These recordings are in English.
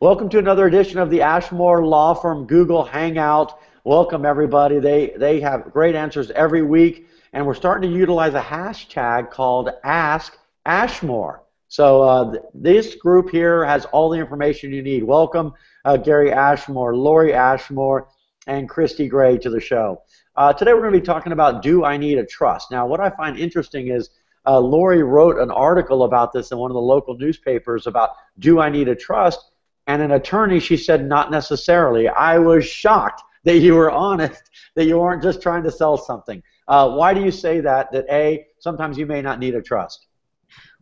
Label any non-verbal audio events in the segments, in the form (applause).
Welcome to another edition of the Ashmore Law Firm Google Hangout. Welcome everybody. They they have great answers every week, and we're starting to utilize a hashtag called Ask Ashmore. So uh, th- this group here has all the information you need. Welcome uh, Gary Ashmore, Lori Ashmore, and Christy Gray to the show. Uh, today we're going to be talking about Do I Need a Trust? Now, what I find interesting is uh, Lori wrote an article about this in one of the local newspapers about Do I Need a Trust? And an attorney, she said, not necessarily. I was shocked that you were honest, that you weren't just trying to sell something. Uh, why do you say that? That A, sometimes you may not need a trust.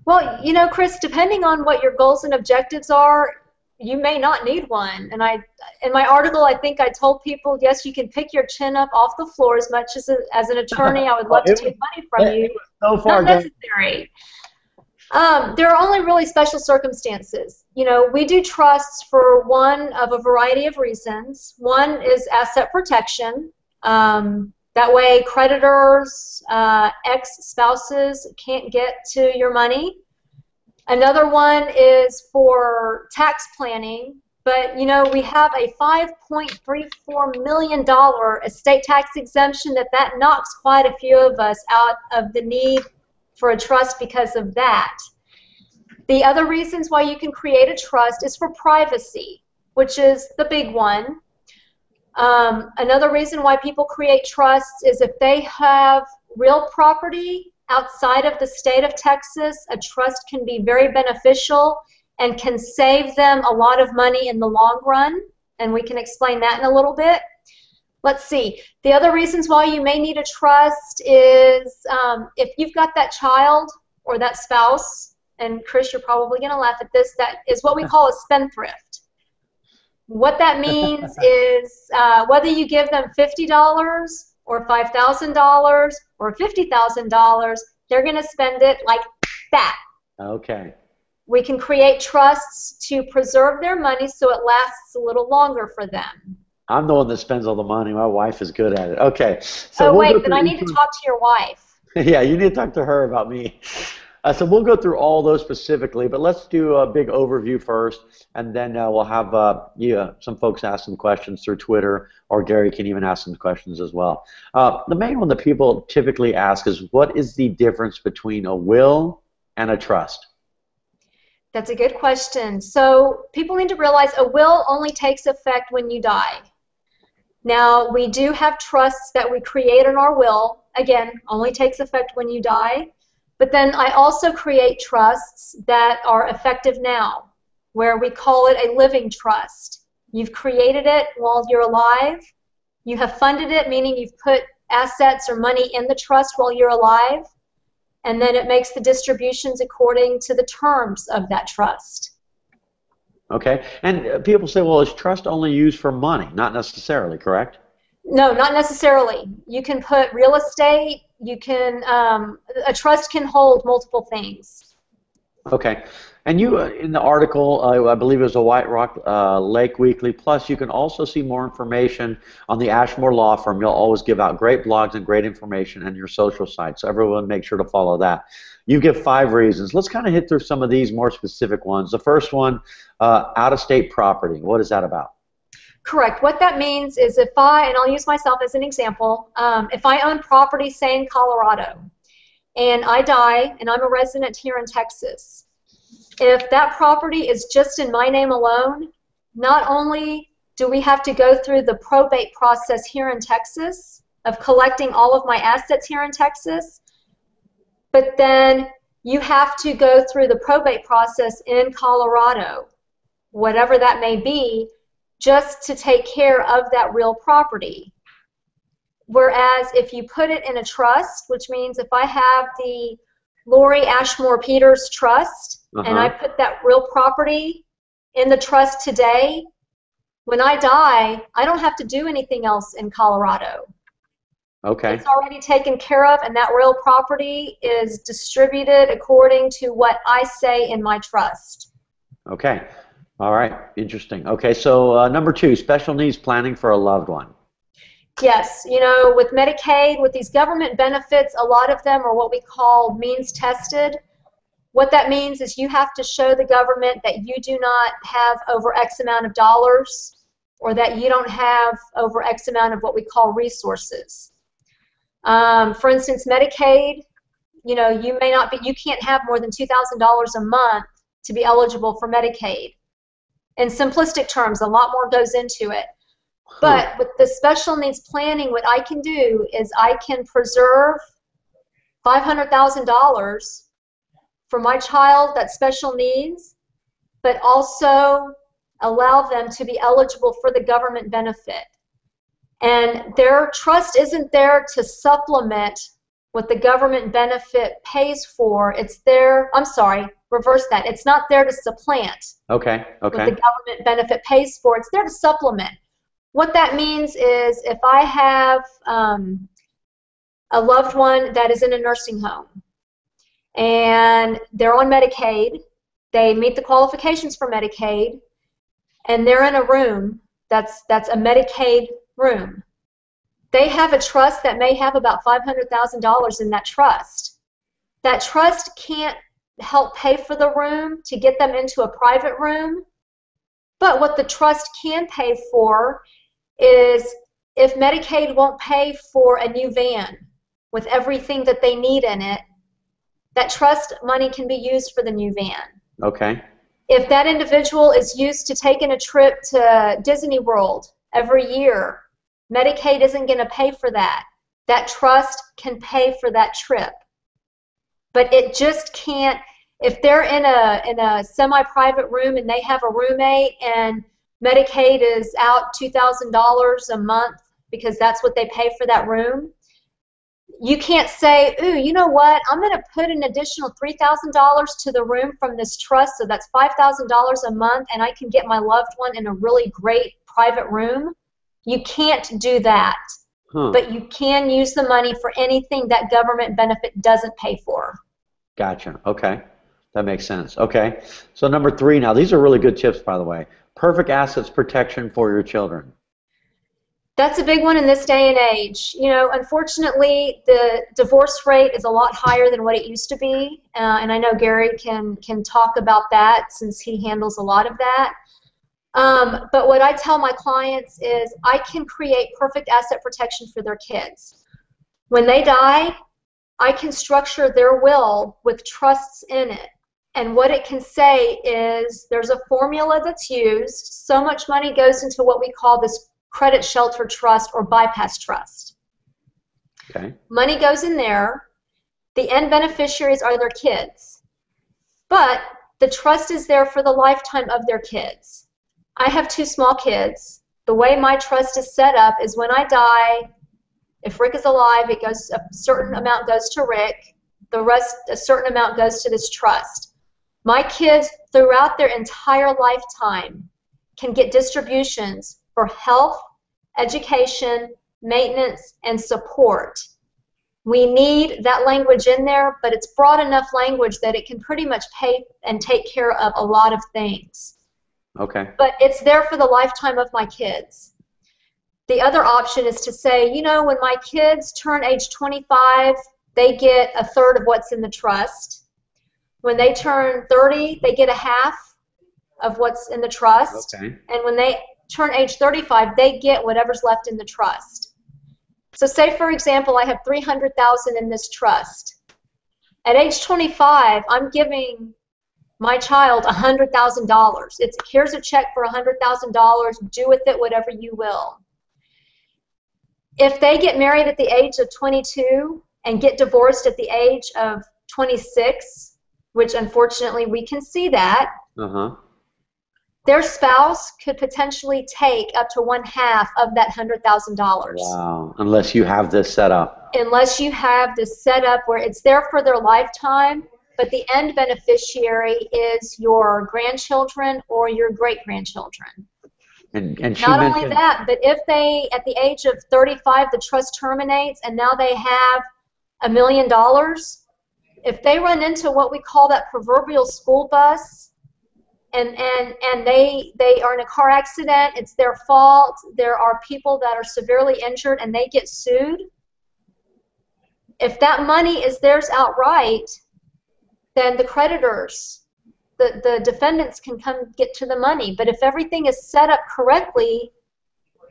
Well, you know, Chris, depending on what your goals and objectives are, you may not need one. And I, in my article, I think I told people, yes, you can pick your chin up off the floor. As much as a, as an attorney, I would love to take money from you. So far, not necessary. Um, there are only really special circumstances. You know, we do trusts for one of a variety of reasons. One is asset protection. Um, that way, creditors, uh, ex-spouses can't get to your money. Another one is for tax planning, but you know we have a 5.34 million dollar estate tax exemption that that knocks quite a few of us out of the need for a trust because of that. The other reasons why you can create a trust is for privacy, which is the big one. Um, another reason why people create trusts is if they have real property outside of the state of Texas, a trust can be very beneficial and can save them a lot of money in the long run. And we can explain that in a little bit. Let's see. The other reasons why you may need a trust is um, if you've got that child or that spouse, and Chris, you're probably going to laugh at this, that is what we call a spendthrift. What that means (laughs) is uh, whether you give them $50 or $5,000 or $50,000, they're going to spend it like that. Okay. We can create trusts to preserve their money so it lasts a little longer for them. I'm the one that spends all the money. My wife is good at it. Okay. So oh, we'll wait, then I need to talk to your wife. (laughs) yeah, you need to talk to her about me. Uh, so we'll go through all those specifically, but let's do a big overview first, and then uh, we'll have uh, yeah, some folks ask some questions through Twitter, or Gary can even ask some questions as well. Uh, the main one that people typically ask is, what is the difference between a will and a trust? That's a good question. So people need to realize a will only takes effect when you die. Now, we do have trusts that we create in our will. Again, only takes effect when you die. But then I also create trusts that are effective now, where we call it a living trust. You've created it while you're alive. You have funded it, meaning you've put assets or money in the trust while you're alive. And then it makes the distributions according to the terms of that trust. Okay. And people say, well, is trust only used for money? Not necessarily, correct? No, not necessarily. You can put real estate, you can um, a trust can hold multiple things. Okay, and you uh, in the article, uh, I believe it was a White Rock uh, Lake Weekly. Plus, you can also see more information on the Ashmore Law Firm. You'll always give out great blogs and great information on your social sites. so everyone make sure to follow that. You give five reasons. Let's kind of hit through some of these more specific ones. The first one, uh, out-of-state property. What is that about? Correct. What that means is if I, and I'll use myself as an example, um, if I own property, say in Colorado, and I die, and I'm a resident here in Texas, if that property is just in my name alone, not only do we have to go through the probate process here in Texas of collecting all of my assets here in Texas, but then you have to go through the probate process in Colorado, whatever that may be, just to take care of that real property. Whereas if you put it in a trust, which means if I have the Lori Ashmore Peters Trust uh-huh. and I put that real property in the trust today, when I die, I don't have to do anything else in Colorado. Okay. It's already taken care of, and that real property is distributed according to what I say in my trust. Okay. All right, interesting. Okay, so uh, number two, special needs planning for a loved one. Yes, you know, with Medicaid, with these government benefits, a lot of them are what we call means tested. what that means is you have to show the government that you do not have over X amount of dollars or that you don't have over X amount of what we call resources. Um, for instance, Medicaid, you know, you may not be, you can't have more than $2,000 a month to be eligible for Medicaid. In simplistic terms, a lot more goes into it. But with the special needs planning, what I can do is I can preserve $500,000 for my child that's special needs, but also allow them to be eligible for the government benefit. And their trust isn't there to supplement what the government benefit pays for. It's there, I'm sorry, reverse that. It's not there to supplant okay, okay. what the government benefit pays for. It's there to supplement. What that means is if I have um, a loved one that is in a nursing home and they're on Medicaid, they meet the qualifications for Medicaid, and they're in a room that's that's a Medicaid room. They have a trust that may have about $500,000 in that trust. That trust can't help pay for the room to get them into a private room. But what the trust can pay for is if Medicaid won't pay for a new van with everything that they need in it, that trust money can be used for the new van. Okay. If that individual is used to taking a trip to Disney World every year, Medicaid isn't going to pay for that. That trust can pay for that trip. But it just can't if they're in a in a semi-private room and they have a roommate and Medicaid is out $2,000 a month because that's what they pay for that room, you can't say, ooh, you know what, I'm going to put an additional $3,000 to the room from this trust, so that's $5,000 a month, and I can get my loved one in a really great private room. You can't do that. But you can use the money for anything that government benefit doesn't pay for. Gotcha. Okay. That makes sense. Okay. So number three now, these are really good tips, by the way. Perfect assets protection for your children. That's a big one in this day and age. You know, unfortunately, the divorce rate is a lot higher than what it used to be, uh, and I know Gary can can talk about that since he handles a lot of that. Um, but what I tell my clients is I can create perfect asset protection for their kids. When they die, I can structure their will with trusts in it. And what it can say is there's a formula that's used. So much money goes into what we call this credit shelter trust or bypass trust. Okay. Money goes in there. The end beneficiaries are their kids. But the trust is there for the lifetime of their kids. I have two small kids. The way my trust is set up is when I die, if Rick is alive, it goes a certain amount goes to Rick. The rest, a certain amount goes to this trust. My kids, throughout their entire lifetime, can get distributions for health, education, maintenance, and support. We need that language in there, but it's broad enough language that it can pretty much pay and take care of a lot of things. Okay. But it's there for the lifetime of my kids. The other option is to say, you know, when my kids turn age 25, they get a third of what's in the trust. When they turn 30, they get a half of what's in the trust. Okay. And when they turn age 35, they get whatever's left in the trust. So say, for example, I have 300000 in this trust. At age 25, I'm giving my child $100,000. It's here's a check for $100,000. Do with it whatever you will. If they get married at the age of 22 and get divorced at the age of 26, which unfortunately we can see that, Uh-huh. their spouse could potentially take up to one half of that $100,000. Wow. Unless you have this set up. Unless you have this set up where it's there for their lifetime, but the end beneficiary is your grandchildren or your great grandchildren. And and Not only that, but if they, at the age of 35, the trust terminates and now they have a million dollars, if they run into what we call that proverbial school bus and, and, and they, they are in a car accident, it's their fault, there are people that are severely injured and they get sued, if that money is theirs outright, then the creditors, the, the defendants can come get to the money. But if everything is set up correctly,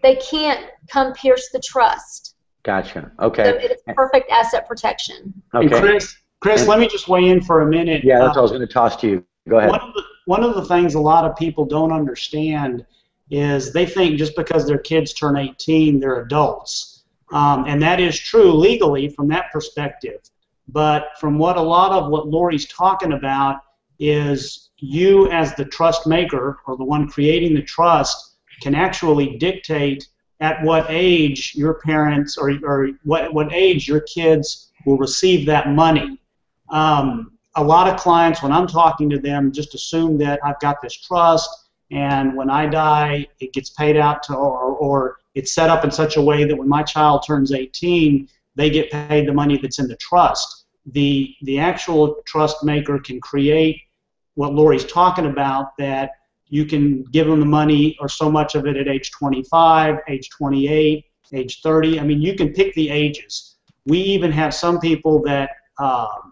they can't come pierce the trust. Gotcha. So Okay. it's perfect asset protection. And Okay. Chris, Chris, And- let me just weigh in for a minute. Yeah, that's what I Uh, was going to toss to you. Go ahead. One of, the, one of the things a lot of people don't understand is they think just because their kids turn 18, they're adults. Um, and that is true legally from that perspective. But from what a lot of what Lori's talking about is you as the trust maker or the one creating the trust can actually dictate at what age your parents or, or what, what age your kids will receive that money. Um, a lot of clients, when I'm talking to them, just assume that I've got this trust, and when I die, it gets paid out to, or, or it's set up in such a way that when my child turns 18, they get paid the money that's in the trust. The the actual trust maker can create what Lori's talking about that you can give them the money or so much of it at age 25, age 28, age 30. I mean, you can pick the ages. We even have some people that um,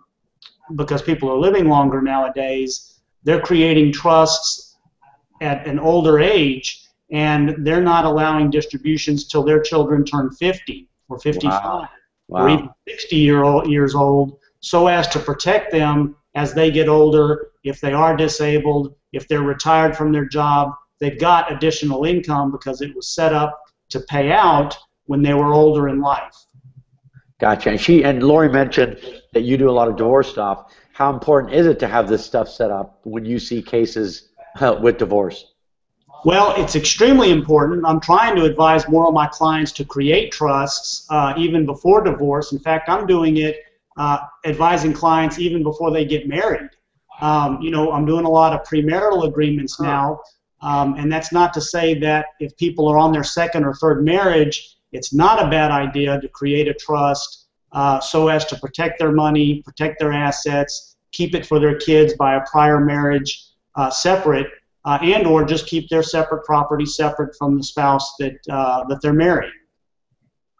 because people are living longer nowadays, they're creating trusts at an older age, and they're not allowing distributions till their children turn 50 or 55 or Wow. even 60 year old, years old, so as to protect them as they get older. If they are disabled, if they're retired from their job, they've got additional income because it was set up to pay out when they were older in life. Gotcha. And she and Lori mentioned that you do a lot of divorce stuff. How important is it to have this stuff set up when you see cases uh, with divorce? Well, it's extremely important. I'm trying to advise more of my clients to create trusts uh, even before divorce. In fact, I'm doing it uh, advising clients even before they get married. Um, you know, I'm doing a lot of premarital agreements now, um, and that's not to say that if people are on their second or third marriage, it's not a bad idea to create a trust uh, so as to protect their money, protect their assets, keep it for their kids by a prior marriage uh, separate uh, and or just keep their separate property separate from the spouse that uh, that they're marrying.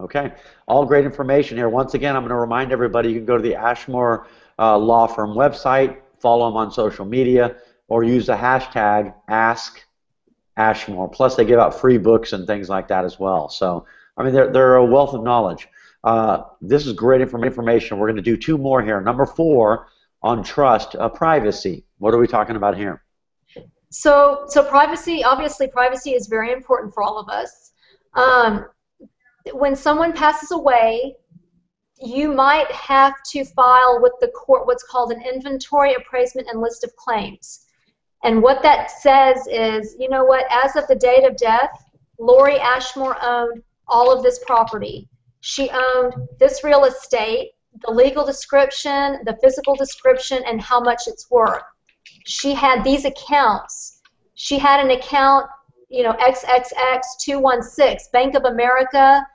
Okay. All great information here. Once again, I'm going to remind everybody you can go to the Ashmore uh, Law Firm website, follow them on social media, or use the hashtag AskAshmore. Plus, they give out free books and things like that as well. So, I mean, they're, they're a wealth of knowledge. Uh, this is great information. We're going to do two more here. Number four on trust, uh, privacy. What are we talking about here? So, so privacy, obviously, privacy is very important for all of us. Um, when someone passes away, you might have to file with the court what's called an inventory, appraisement, and list of claims. And what that says is, you know what, as of the date of death, Lori Ashmore owned all of this property. She owned this real estate, the legal description, the physical description, and how much it's worth she had these accounts. She had an account, you know, XXX216, Bank of America,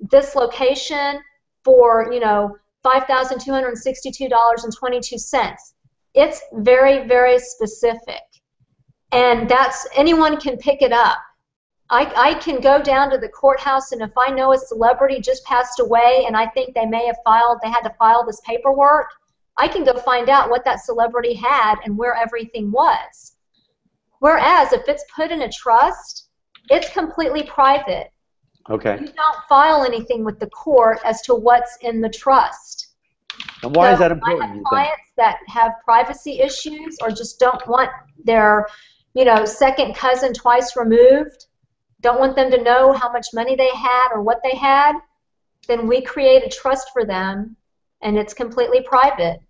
this location for, you know, $5,262.22. It's very, very specific. And that's, anyone can pick it up. I, I can go down to the courthouse and if I know a celebrity just passed away and I think they may have filed, they had to file this paperwork, I can go find out what that celebrity had and where everything was. Whereas if it's put in a trust, it's completely private. Okay. You don't file anything with the court as to what's in the trust. And why is So that I important, have you think? clients that have privacy issues or just don't want their, you know, second cousin twice removed, don't want them to know how much money they had or what they had, then we create a trust for them and it's completely private.